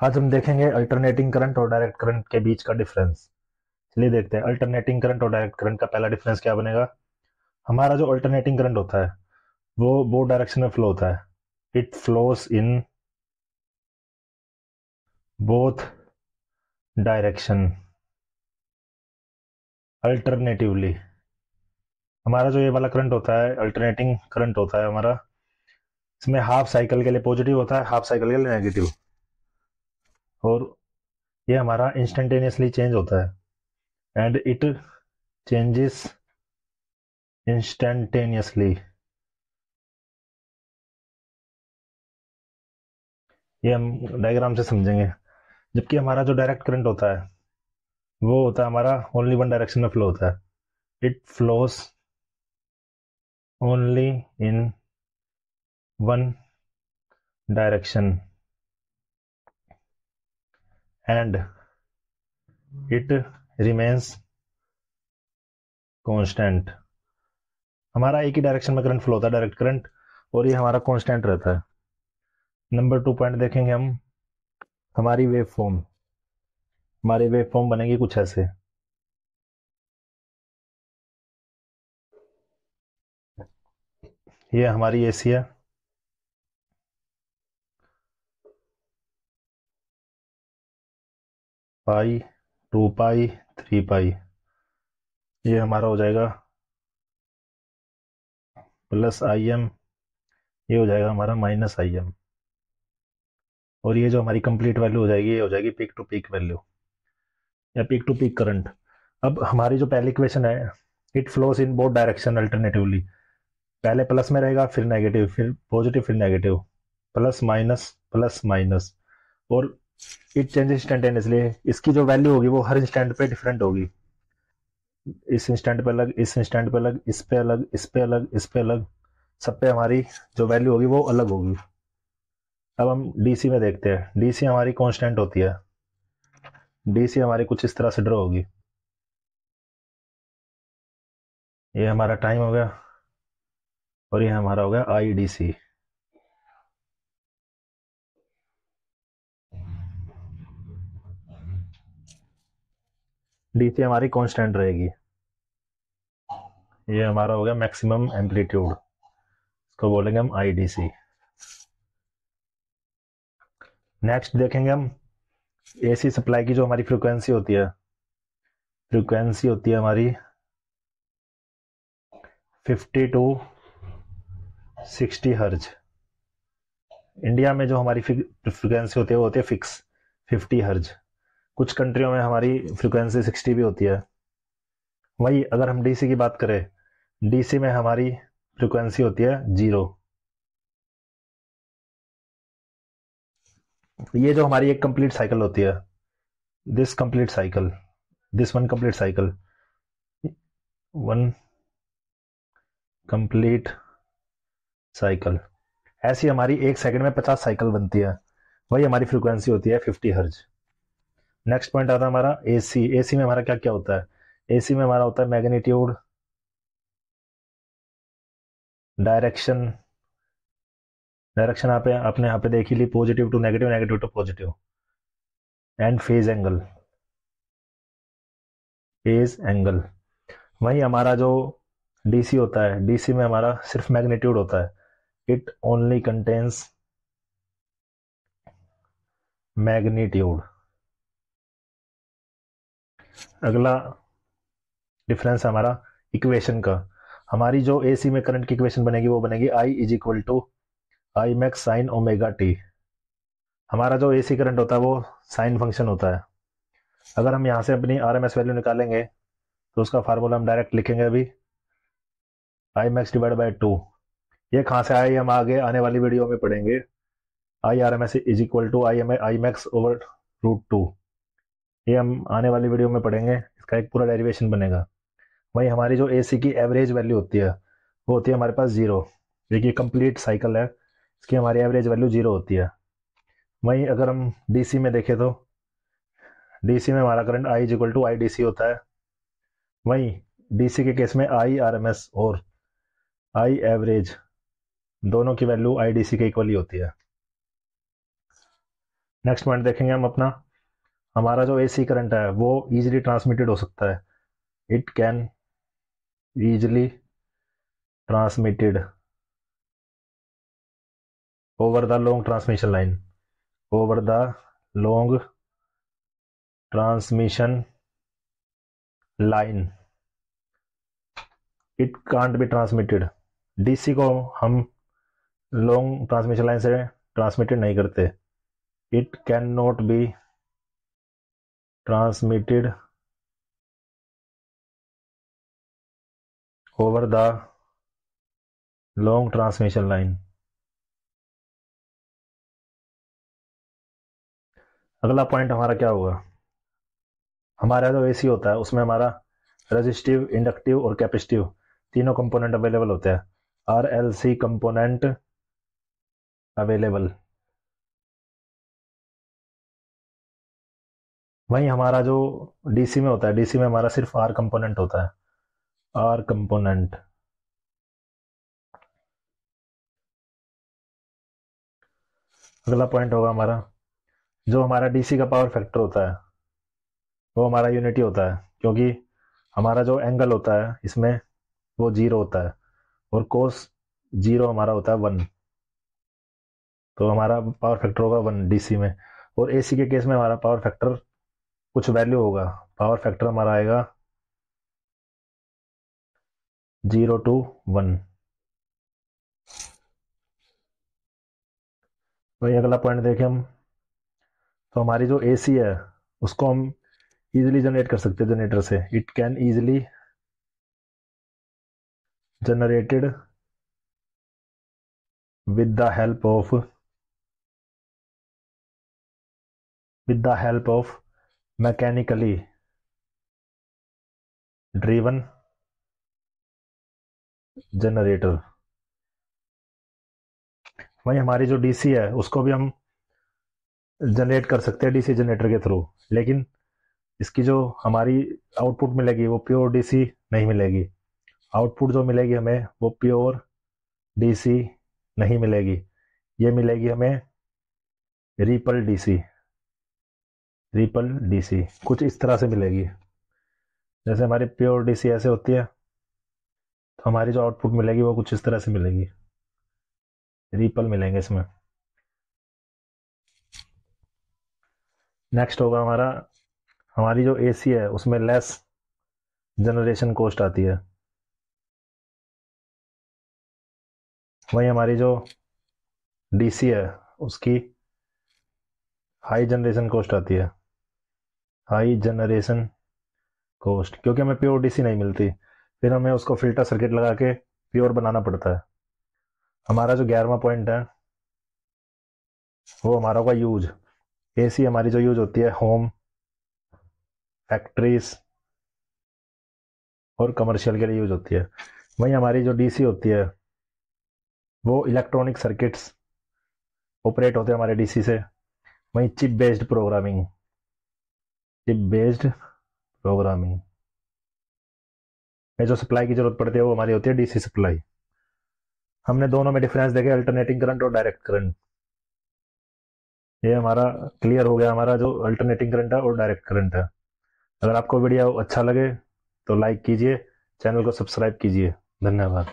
आज हम देखेंगे अल्टरनेटिंग करंट और डायरेक्ट करंट के बीच का डिफरेंस चलिए देखते हैं अल्टरनेटिंग करंट और डायरेक्ट करंट का पहला डिफरेंस क्या बनेगा? हमारा जो अल्टरनेटिंग करंट होता है, वो बोथ डायरेक्शन में फ्लो होता है. It flows in both direction alternatively हमारा जो ये वाला करंट होता है अल्टरनेटिंग करंट होता है हमारा, इसमें हाफ़ साइकिल के लिए पॉजिटिव होता है हाफ़ साइकिल के लिए नेगेटिव और ये हमारा इंस्टेंटेनियसली चेंज होता है। एंड इट चेंजेस इंस्टेंटेनियसली ये हम डायग्राम से समझेंगे। जबकि हमारा जो डायरेक्ट करंट होता है, वो होता है हमारा ओनली वन डायरेक्शन में फ्लो होता है। It flows only in one direction and it remains constant. हमारा एक ही डायरेक्शन में करंट फ्लो होता है डायरेक्ट करंट और ये हमारा कांस्टेंट रहता है। नंबर टू पॉइंट देखेंगे हम, हमारी वेव फॉर्म हमारी वेव फॉर्म बनेगी कुछ ऐसे। ये हमारी एसी है। Pi, two pi, three pi. ये हमारा हो जाएगा प्लस आई एम। ये हो जाएगा हमारा माइनस आई एम। और ये जो हमारी कंप्लीट वैल्यू हो जाएगी, ये हो जाएगी पीक टू पीक वैल्यू या पीक टू पीक करंट। अब हमारी जो पहली इक्वेशन है it flows in both direction alternatively पहले प्लस में रहेगा, फिर नेगेटिव फिर पॉजिटिव फिर negative plus minus plus minus. और इट चेंज इंस्टेंटेनियसली इसकी जो वैल्यू होगी वो हर इंस्टेंट पे डिफरेंट होगी। इस इंस्टेंट पे अलग, इस इंस्टेंट पे अलग, इस पे अलग, इस पे अलग, इस पे अलग। सब पे हमारी जो वैल्यू होगी वो अलग होगी। अब हम डीसी में देखते हैं। डीसी हमारी कांस्टेंट होती है। डीसी हमारी कुछ इस तरह से ड्रॉ होगी। ये हमारा टाइम हो गया। और ये हमारा हो गया आई डी सी डीसी हमारी कांस्टेंट रहेगी। ये हमारा हो गया मैक्सिमम एम्पलीट्यूड इसको बोलेंगे हम आई डी सी नेक्स्ट देखेंगे हम एसी सप्लाई की जो हमारी फ्रिक्वेंसी होती है। फ्रीक्वेंसी होती है हमारी 50 टू 60 हर्ज इंडिया में जो हमारी फ्रिक्वेंसी होती है, वो होती है फिक्स 50 हर्ज कुछ कंट्रियों में हमारी फ्रिक्वेंसी सिक्सटी भी होती है। वही अगर हम डीसी की बात करें डीसी में हमारी फ्रिक्वेंसी होती है ज़ीरो ये जो हमारी एक कंप्लीट साइकिल होती है this complete cycle this one complete cycle one complete cycle ऐसी हमारी एक सेकंड में पचास साइकिल बनती है। वही हमारी फ्रिक्वेंसी होती है फिफ्टी हर्ज नेक्स्ट पॉइंट आता है हमारा एसी एसी में हमारा क्या क्या होता है? एसी में हमारा होता है मैग्नीट्यूड, डायरेक्शन। डायरेक्शन आपने यहाँ पे देखी ली, positive to negative negative to positive. And phase angle phase angle वही हमारा जो डीसी होता है डीसी में हमारा सिर्फ़ मैग्नीट्यूड होता है। It only contains magnitude. अगला डिफरेंस हमारा इक्वेशन का। हमारी जो एसी में करंट की इक्वेशन बनेगी, वो बनेगी I is equal to I max sine omega T हमारा जो एसी करंट होता है, वो साइन फ़ंक्शन होता है। अगर हम यहाँ से अपनी आर एम एस वैल्यू निकालेंगे तो उसका फार्मूला हम डायरेक्ट लिखेंगे अभी। I max divide by two ये कहाँ से आए हम आगे, आने वाली वीडियो में पढ़ेंगे। I R M S is equal to I M I max over root two ये हम आने वाली वीडियो में पढ़ेंगे, इसका एक पूरा डेरिवेशन बनेगा। वही हमारी जो एसी की एवरेज वैल्यू होती है, वो होती है हमारे पास ज़ीरो देखिए कंप्लीट साइकिल है, इसकी हमारी एवरेज वैल्यू ज़ीरो होती है। वहीं अगर हम डीसी में देखें तो डीसी में हमारा current I equal to I D C होता है। वहीं डीसी के केस में आई आर एम एस और आई एवरेज दोनों की वैल्यू आई डी सी के इक्वल ही होती है। नेक्स्ट पॉइंट देखेंगे हम अपना। हमारा जो एसी करंट है, वो इजीली ट्रांसमिटेड हो सकता है। It can easily transmitted over the long transmission line over the long transmission line it can't be transmitted DC को हम लॉन्ग ट्रांसमिशन लाइन से ट्रांसमिटेड नहीं करते। It can not be transmitted over the long transmission line अगला point हमारा क्या होगा हमारा जो एसी होता है, उसमें हमारा रजिस्टिव इंडक्टिव और कैपेसिटिव तीनों कंपोनेंट अवेलेबल होते हैं। R L C component available वहीं हमारा जो डीसी में होता है डीसी में हमारा सिर्फ़ आर कंपोनेंट होता है। आर कंपोनेंट अगला पॉइंट होगा हमारा, जो हमारा डीसी का पावर फैक्टर होता है, वो हमारा यूनिटी होता है, क्योंकि हमारा जो एंगल होता है, इसमें वो ज़ीरो होता है, और कोस ज़ीरो हमारा होता है वन तो हमारा पावर फैक्टर होगा वन डीसी में, और एसी के केस में हमारा पावर फैक्टर कुछ वैल्यू होगा। पावर फैक्टर हमारा आएगा ज़ीरो टू वन वही अगला पॉइंट देखें हम। तो हमारी जो एसी है, उसको हम इजीली जनरेट कर सकते हैं जनरेटर से। It can easily generated with the help of with the help of mechanically, driven generator वही हमारी जो डीसी है, उसको भी हम जनरेट कर सकते हैं डीसी जनरेटर के थ्रू लेकिन इसकी जो हमारी आउटपुट मिलेगी, वो प्योर डीसी नहीं मिलेगी। आउटपुट जो मिलेगी हमें, वो प्योर डीसी नहीं मिलेगी। ये मिलेगी हमें रिपल डीसी रिपल डीसी कुछ इस तरह से मिलेगी। जैसे हमारी प्योर डीसी ऐसे होती है तो हमारी जो आउटपुट मिलेगी वो कुछ इस तरह से मिलेगी। रिपल मिलेंगे इसमें। नेक्स्ट होगा हमारा, हमारी जो एसी है, उसमें लेस जनरेशन कॉस्ट आती है। वही हमारी जो डीसी है, उसकी हाई जनरेशन कॉस्ट आती है। हाई जनरेशन कॉस्ट क्योंकि हमें प्योर डीसी नहीं मिलती। फिर हमें उसको फ़िल्टर सर्किट लगा के प्योर बनाना पड़ता है। हमारा जो ग्यारहवा पॉइंट है, वो हमारा होगा यूज़ एसी हमारी जो यूज़ होती है होम फैक्ट्रीज और कमर्शियल के लिए यूज़ होती है। वहीं हमारी जो डीसी होती है, वो इलेक्ट्रॉनिक सर्किट्स ऑपरेट होते हैं हमारे डीसी से। वहीं chip based programming chip based programming जो सप्लाई की ज़रूरत पड़ती है, वो हमारी होती है डीसी सप्लाई हमने दोनों में डिफरेंस देखे अल्टरनेटिंग करंट और डायरेक्ट करंट ये हमारा क्लियर हो गया, हमारा जो अल्टरनेटिंग करंट है और डायरेक्ट करंट है. अगर आपको वीडियो अच्छा लगे तो लाइक कीजिए चैनल को सब्सक्राइब कीजिए. धन्यवाद.